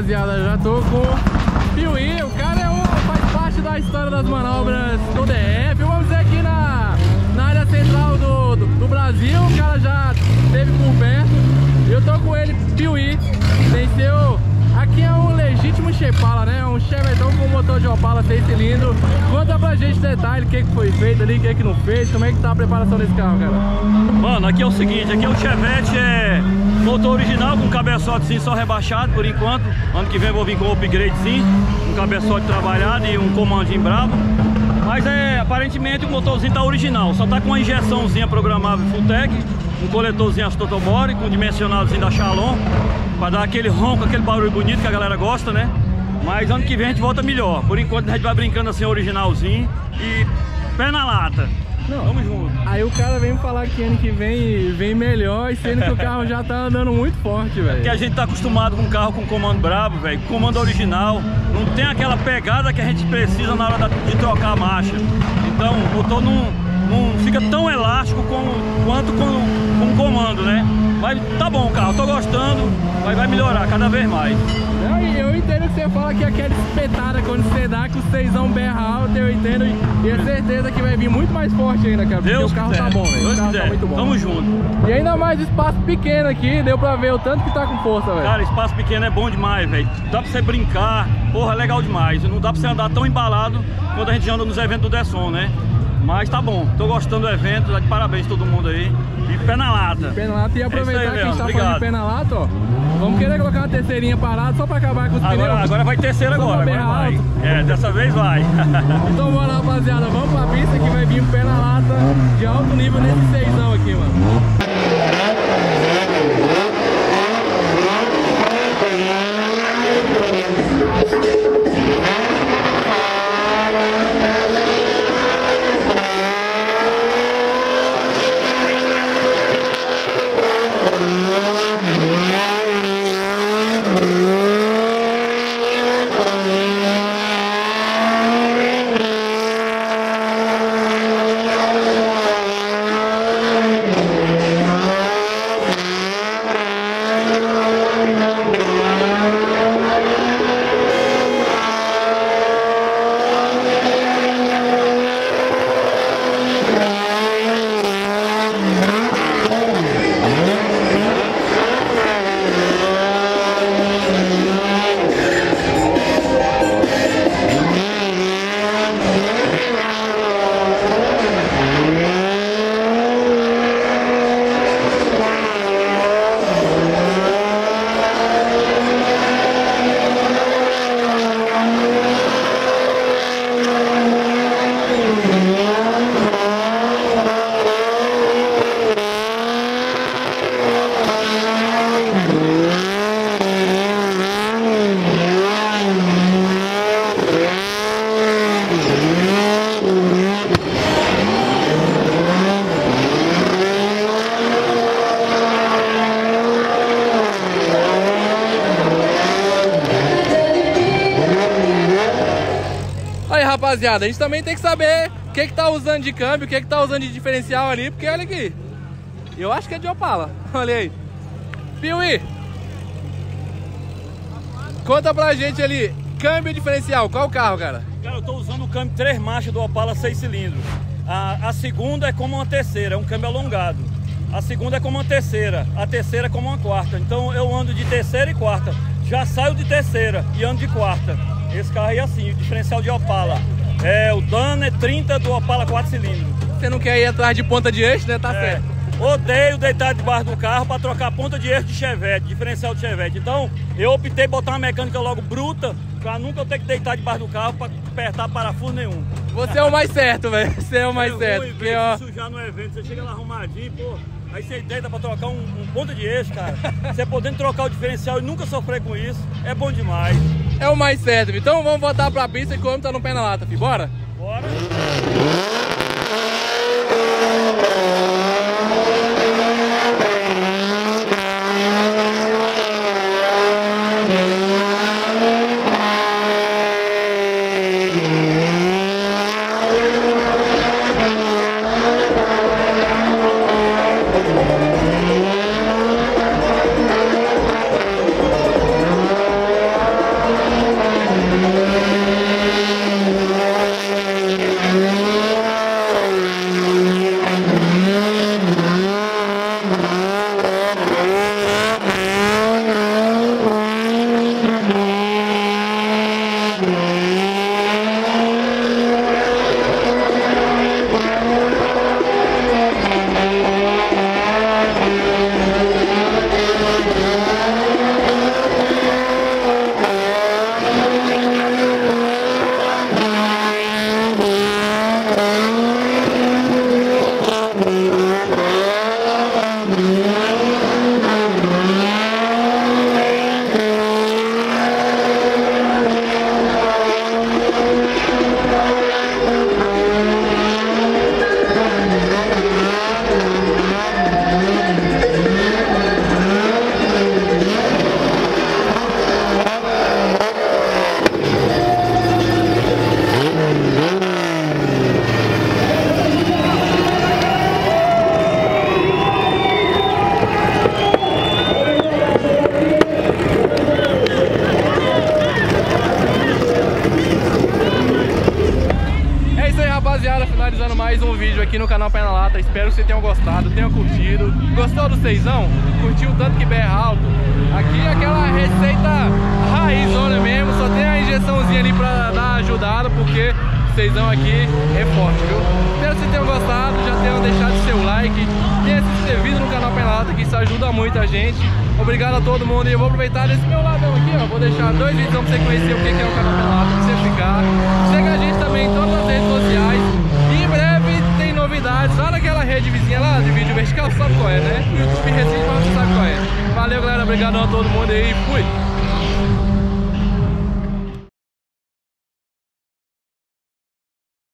rapaziada, já tô com Piuí. O cara é o, faz parte da história das manobras do DF. Vamos dizer aqui na, na área central do, do, do Brasil. O cara já esteve por perto. Eu tô com ele, Piuí. Tem seu... Aqui é um legítimo Chepala, né? Um Chevetão com motor de Opala 6 cilindros. Conta pra gente detalhe o que, que foi feito ali, o que, que não fez, como é que tá a preparação desse carro, cara. Mano, aqui é o seguinte, aqui é o Chevette, é motor original com cabeçote sim, só rebaixado por enquanto. Ano que vem vou vir com upgrade sim, um cabeçote trabalhado e um comandinho brabo. Mas é, aparentemente o motorzinho tá original, só tá com uma injeçãozinha programável Fulltech, um coletorzinho Astotobore com um dimensionalzinho da Shalom, pra dar aquele ronco, aquele barulho bonito que a galera gosta, né? Mas ano que vem a gente volta melhor. Por enquanto a gente vai brincando assim originalzinho e pé na lata. Não. Vamos junto. Aí o cara vem me falar que ano que vem vem melhor, sendo que o carro já tá andando muito forte, velho. Porque a gente tá acostumado com um carro com comando brabo, velho, comando original, não tem aquela pegada que a gente precisa na hora de trocar a marcha. Então o motor não, não fica tão elástico como, quanto com, com o comando, né? Mas tá bom o carro, tô gostando, mas vai melhorar cada vez mais. Não, e eu entendo que você fala que aquela espetada quando você dá que o seisão berra alto, eu entendo e é certeza que vai vir muito mais forte ainda, cara. Porque Deus o carro quiser, tá bom, velho. O carro quiser, tá muito bom. tamo junto. E ainda mais espaço pequeno aqui, deu pra ver o tanto que tá com força, velho. Cara, espaço pequeno é bom demais, velho. Dá pra você brincar, porra, é legal demais. Não dá pra você andar tão embalado quando a gente anda nos eventos do Desson, né? Mas tá bom, tô gostando do evento, tá de parabéns todo mundo aí. E pé na lata. Pé na lata e aproveitar É aí, que a gente tá Leandro, falando de pé na lata, ó. Vamos querer colocar uma terceirinha parada só pra acabar com os Agora, pneus. agora vai terceira Só agora, agora vai. É, dessa vez vai. Então bora rapaziada, vamos pra pista que vai vir um pé na lata de alto nível nesse seisão aqui, mano. Aí rapaziada, a gente também tem que saber o que que tá usando de câmbio, o que que tá usando de diferencial ali, porque olha aqui. Eu acho que é de Opala, olha aí. Piuí, conta pra gente ali, câmbio diferencial, qual o carro, cara? Cara, eu tô usando o câmbio 3 marchas do Opala 6 cilindros. A, a segunda é como uma terceira, é um câmbio alongado. A segunda é como uma terceira, a terceira é como uma quarta. Então eu ando de terceira e quarta. Já saio de terceira e ando de quarta. Esse carro aí é assim, o diferencial de Opala. É o Dana é 30 do Opala 4 cilindros. Você não quer ir atrás de ponta de eixo, né? Tá É, certo. Odeio deitar debaixo do carro para trocar ponta de eixo de Chevette, diferencial de Chevette. Então, eu optei por botar uma mecânica logo bruta, para nunca eu ter que deitar debaixo do carro para apertar parafuso nenhum. Você é o mais certo, velho. Você é o mais É certo. ruim, Porque, ó, sujar no evento, você chega lá arrumadinho, pô, Aí você deita pra trocar um, um ponto de eixo, cara. você podendo trocar o diferencial e nunca sofrer com isso, é bom demais. É o mais certo, então vamos voltar pra pista e como tá no pé na lata, filho. Bora? Bora. Vídeo aqui no canal Pé na Lata. Espero que vocês tenham gostado, tenham curtido. Gostou do seisão? Curtiu tanto que berra alto? Aqui é aquela receita raiz, olha mesmo. Só tem a injeçãozinha ali pra dar ajudada, porque o seisão aqui é forte, viu? Espero que vocês tenham gostado. Já tenham deixado seu like. Tenha se inscrevido no canal Pé na Lata, que isso ajuda muito a gente. Obrigado a todo mundo. E eu vou aproveitar desse meu ladão aqui, ó. Vou deixar dois vídeos pra você conhecer o que é o canal Pé na Lata, pra você ficar. Segue a gente também em todas as redes sociais. Lá de vídeo vertical, sabe qual é, né? YouTube Recife, mas você sabe qual é. Valeu, galera. Obrigado a todo mundo aí. Fui.